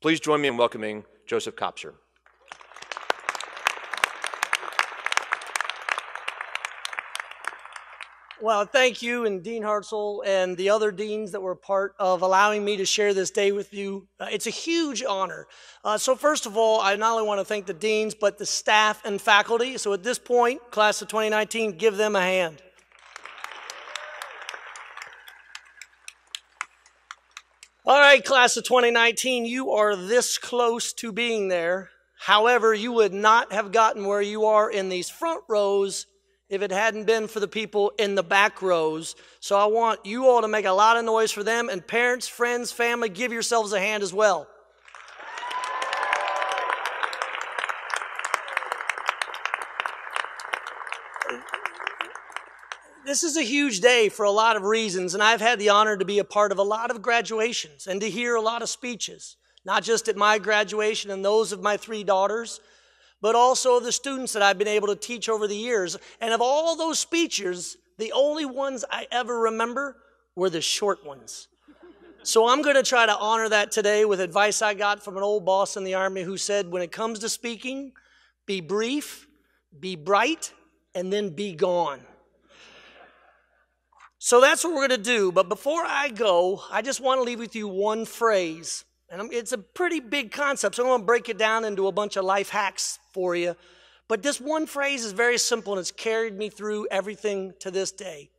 Please join me in welcoming Joseph Kopser. Well, thank you and Dean Hartzell and the other deans that were part of allowing me to share this day with you. Uh, it's a huge honor. Uh, so first of all, I not only want to thank the deans, but the staff and faculty. So at this point, class of 2019, give them a hand. All right, class of 2019, you are this close to being there. However, you would not have gotten where you are in these front rows if it hadn't been for the people in the back rows. So I want you all to make a lot of noise for them, and parents, friends, family, give yourselves a hand as well. This is a huge day for a lot of reasons, and I've had the honor to be a part of a lot of graduations and to hear a lot of speeches, not just at my graduation and those of my three daughters, but also of the students that I've been able to teach over the years. And of all those speeches, the only ones I ever remember were the short ones. So I'm going to try to honor that today with advice I got from an old boss in the Army who said, when it comes to speaking, be brief, be bright, and then be gone. So that's what we're going to do. But before I go, I just want to leave with you one phrase and it's a pretty big concept, so I'm going to break it down into a bunch of life hacks for you. But this one phrase is very simple and it's carried me through everything to this day.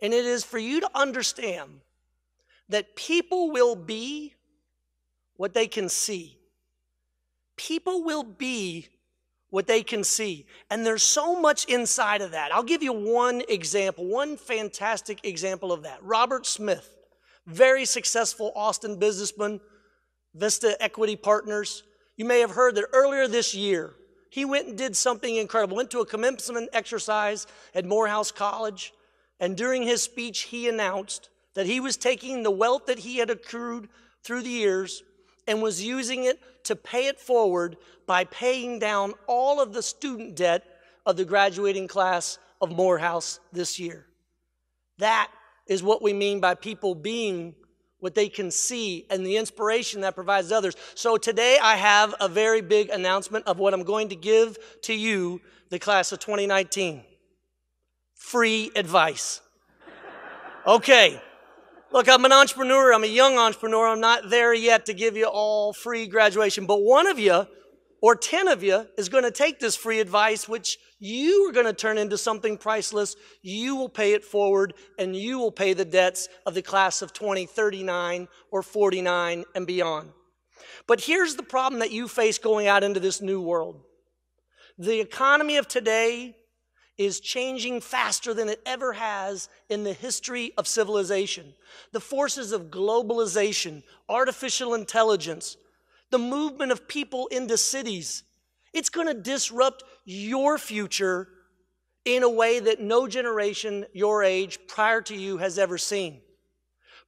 And it is for you to understand that people will be what they can see. People will be what they can see. And there's so much inside of that. I'll give you one example, one fantastic example of that. Robert Smith, very successful Austin businessman Vista Equity Partners. You may have heard that earlier this year, he went and did something incredible, went to a commencement exercise at Morehouse College, and during his speech, he announced that he was taking the wealth that he had accrued through the years and was using it to pay it forward by paying down all of the student debt of the graduating class of Morehouse this year. That is what we mean by people being what they can see, and the inspiration that provides others. So today I have a very big announcement of what I'm going to give to you, the class of 2019. Free advice. Okay. Look, I'm an entrepreneur. I'm a young entrepreneur. I'm not there yet to give you all free graduation, but one of you or 10 of you is going to take this free advice, which you are going to turn into something priceless. You will pay it forward and you will pay the debts of the class of 2039 or 49 and beyond. But here's the problem that you face going out into this new world. The economy of today is changing faster than it ever has in the history of civilization. The forces of globalization, artificial intelligence, the movement of people into cities. It's going to disrupt your future in a way that no generation your age prior to you has ever seen.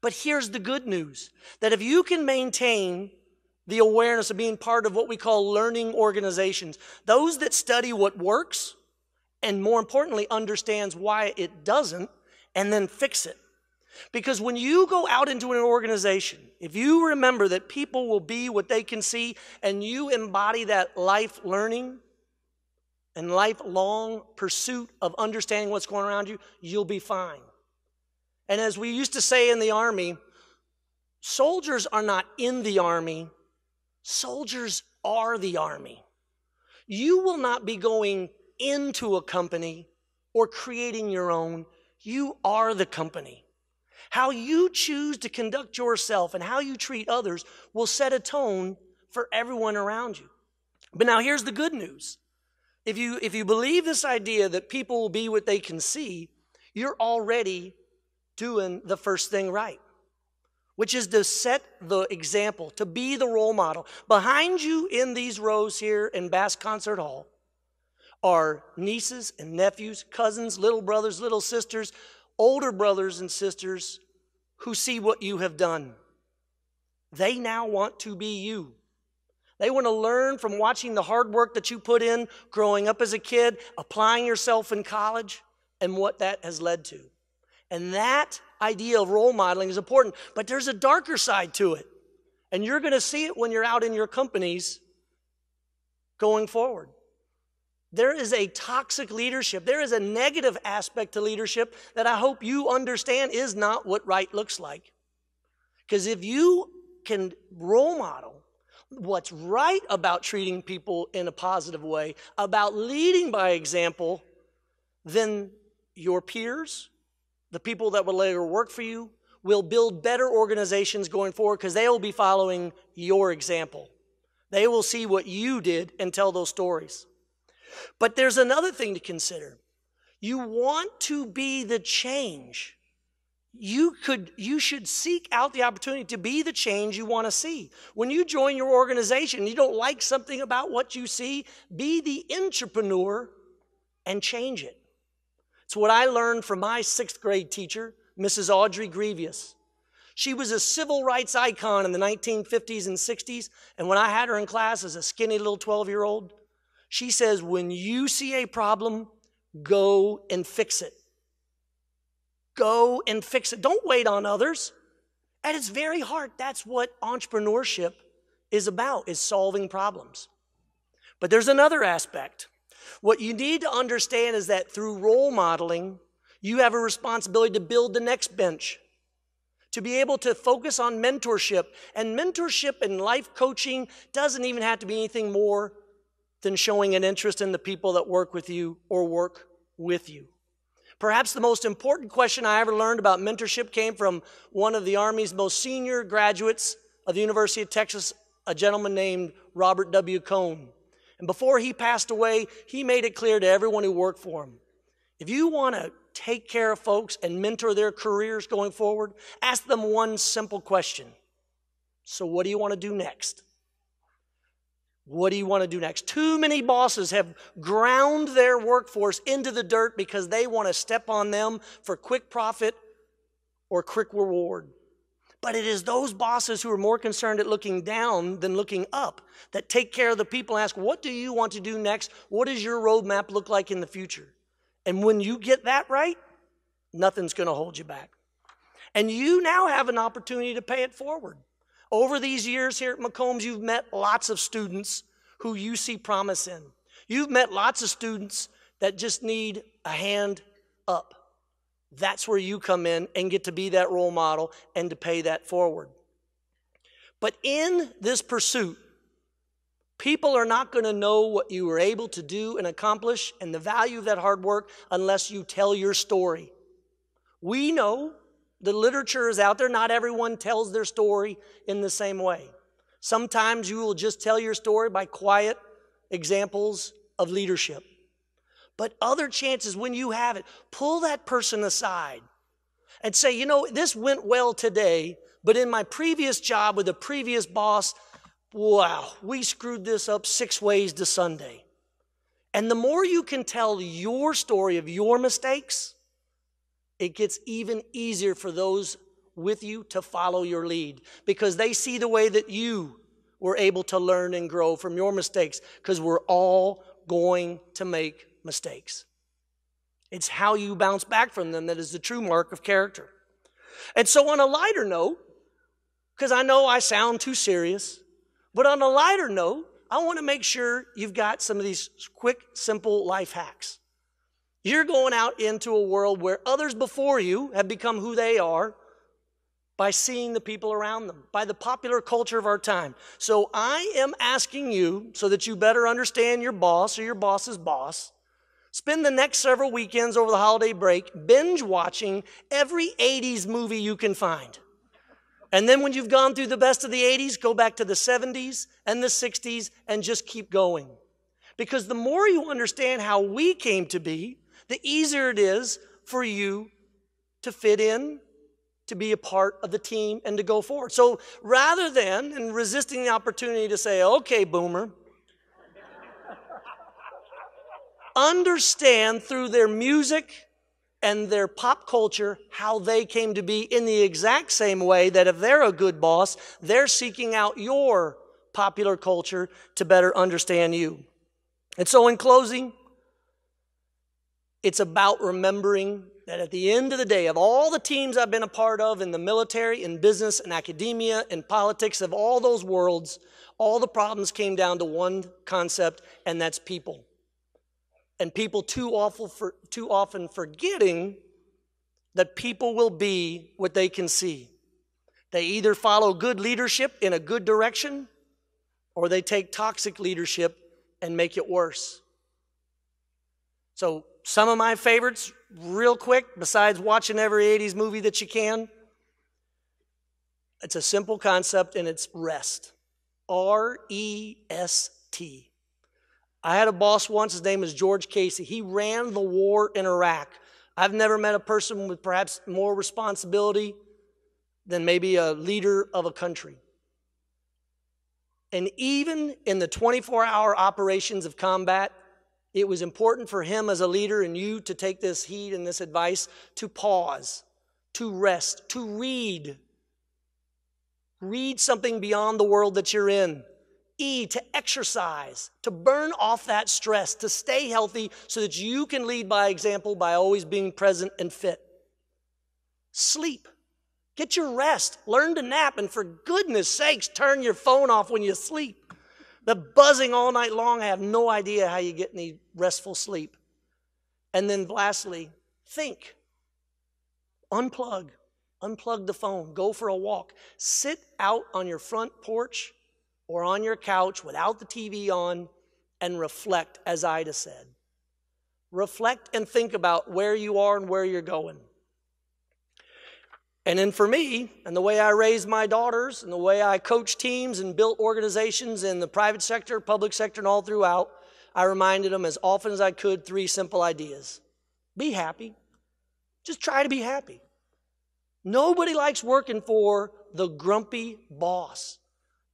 But here's the good news that if you can maintain the awareness of being part of what we call learning organizations, those that study what works and more importantly understands why it doesn't and then fix it. Because when you go out into an organization, if you remember that people will be what they can see and you embody that life learning and lifelong pursuit of understanding what's going around you, you'll be fine. And as we used to say in the army, soldiers are not in the army, soldiers are the army. You will not be going into a company or creating your own, you are the company. How you choose to conduct yourself and how you treat others will set a tone for everyone around you. But now here's the good news. If you, if you believe this idea that people will be what they can see, you're already doing the first thing right, which is to set the example, to be the role model. Behind you in these rows here in Bass Concert Hall are nieces and nephews, cousins, little brothers, little sisters older brothers and sisters who see what you have done. They now want to be you. They want to learn from watching the hard work that you put in growing up as a kid, applying yourself in college, and what that has led to. And that idea of role modeling is important, but there's a darker side to it. And you're going to see it when you're out in your companies going forward. There is a toxic leadership. There is a negative aspect to leadership that I hope you understand is not what right looks like. Because if you can role model what's right about treating people in a positive way, about leading by example, then your peers, the people that will later work for you, will build better organizations going forward because they will be following your example. They will see what you did and tell those stories. But there's another thing to consider. You want to be the change. You could you should seek out the opportunity to be the change you want to see. When you join your organization, you don't like something about what you see, be the entrepreneur and change it. It's what I learned from my 6th grade teacher, Mrs. Audrey Grievous. She was a civil rights icon in the 1950s and 60s, and when I had her in class as a skinny little 12 year old, she says, when you see a problem, go and fix it. Go and fix it. Don't wait on others. At its very heart, that's what entrepreneurship is about, is solving problems. But there's another aspect. What you need to understand is that through role modeling, you have a responsibility to build the next bench, to be able to focus on mentorship. And mentorship and life coaching doesn't even have to be anything more than showing an interest in the people that work with you or work with you. Perhaps the most important question I ever learned about mentorship came from one of the Army's most senior graduates of the University of Texas, a gentleman named Robert W. Cone. And before he passed away, he made it clear to everyone who worked for him if you want to take care of folks and mentor their careers going forward, ask them one simple question So, what do you want to do next? What do you want to do next? Too many bosses have ground their workforce into the dirt because they want to step on them for quick profit or quick reward. But it is those bosses who are more concerned at looking down than looking up that take care of the people and ask, What do you want to do next? What does your roadmap look like in the future? And when you get that right, nothing's going to hold you back. And you now have an opportunity to pay it forward. Over these years here at McCombs, you've met lots of students who you see promise in. You've met lots of students that just need a hand up. That's where you come in and get to be that role model and to pay that forward. But in this pursuit, people are not going to know what you were able to do and accomplish and the value of that hard work unless you tell your story. We know the literature is out there. Not everyone tells their story in the same way. Sometimes you will just tell your story by quiet examples of leadership. But other chances, when you have it, pull that person aside and say, you know, this went well today, but in my previous job with a previous boss, wow, we screwed this up six ways to Sunday. And the more you can tell your story of your mistakes, it gets even easier for those with you to follow your lead because they see the way that you were able to learn and grow from your mistakes because we're all going to make mistakes. It's how you bounce back from them that is the true mark of character. And so, on a lighter note, because I know I sound too serious, but on a lighter note, I want to make sure you've got some of these quick, simple life hacks. You're going out into a world where others before you have become who they are by seeing the people around them, by the popular culture of our time. So I am asking you, so that you better understand your boss or your boss's boss, spend the next several weekends over the holiday break binge watching every 80s movie you can find. And then when you've gone through the best of the 80s, go back to the 70s and the 60s and just keep going. Because the more you understand how we came to be, the easier it is for you to fit in, to be a part of the team, and to go forward. So rather than resisting the opportunity to say, okay, boomer, understand through their music and their pop culture how they came to be in the exact same way that if they're a good boss, they're seeking out your popular culture to better understand you. And so, in closing, it's about remembering that at the end of the day, of all the teams I've been a part of in the military, in business, in academia, in politics, of all those worlds, all the problems came down to one concept, and that's people. And people too, awful for, too often forgetting that people will be what they can see. They either follow good leadership in a good direction, or they take toxic leadership and make it worse. So, some of my favorites, real quick, besides watching every 80s movie that you can, it's a simple concept and it's rest. R E S T. I had a boss once, his name was George Casey. He ran the war in Iraq. I've never met a person with perhaps more responsibility than maybe a leader of a country. And even in the 24 hour operations of combat, it was important for him as a leader and you to take this heed and this advice to pause, to rest, to read. Read something beyond the world that you're in. E, to exercise, to burn off that stress, to stay healthy so that you can lead by example by always being present and fit. Sleep. Get your rest. Learn to nap. And for goodness sakes, turn your phone off when you sleep. The buzzing all night long, I have no idea how you get any restful sleep. And then lastly, think. Unplug. Unplug the phone. Go for a walk. Sit out on your front porch or on your couch without the TV on and reflect, as Ida said. Reflect and think about where you are and where you're going. And then for me, and the way I raised my daughters, and the way I coach teams and built organizations in the private sector, public sector, and all throughout, I reminded them as often as I could three simple ideas be happy. Just try to be happy. Nobody likes working for the grumpy boss,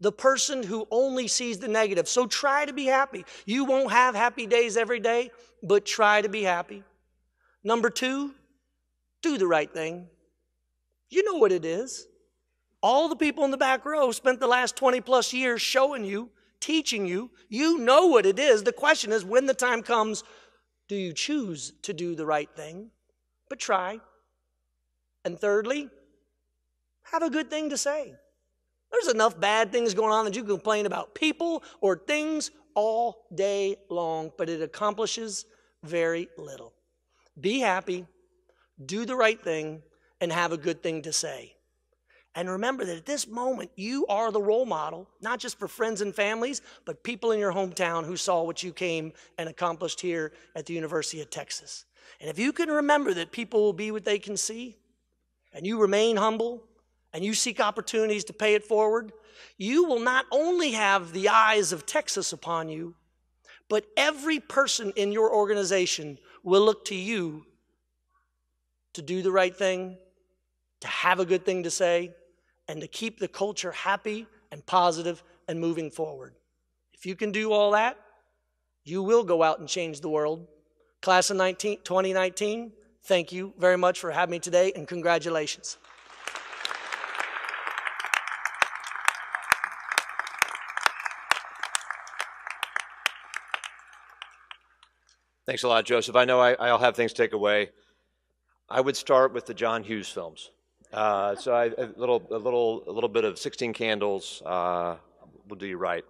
the person who only sees the negative. So try to be happy. You won't have happy days every day, but try to be happy. Number two, do the right thing. You know what it is. All the people in the back row spent the last 20 plus years showing you, teaching you. You know what it is. The question is when the time comes, do you choose to do the right thing? But try. And thirdly, have a good thing to say. There's enough bad things going on that you complain about people or things all day long, but it accomplishes very little. Be happy, do the right thing, and have a good thing to say. And remember that at this moment, you are the role model, not just for friends and families, but people in your hometown who saw what you came and accomplished here at the University of Texas. And if you can remember that people will be what they can see, and you remain humble, and you seek opportunities to pay it forward, you will not only have the eyes of Texas upon you, but every person in your organization will look to you to do the right thing, to have a good thing to say, and to keep the culture happy and positive and moving forward. If you can do all that, you will go out and change the world. Class of 19, 2019, thank you very much for having me today and congratulations. Thanks a lot, Joseph. I know I, I'll have things to take away. I would start with the John Hughes films. Uh, so I, a little, a little, a little bit of Sixteen Candles uh, will do you right.